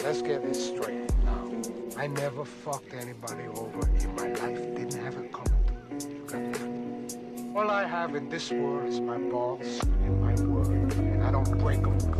Let's get this straight now. I never fucked anybody over in my life. Didn't have a comment. You got that? All I have in this world is my balls and my word. And I don't break them.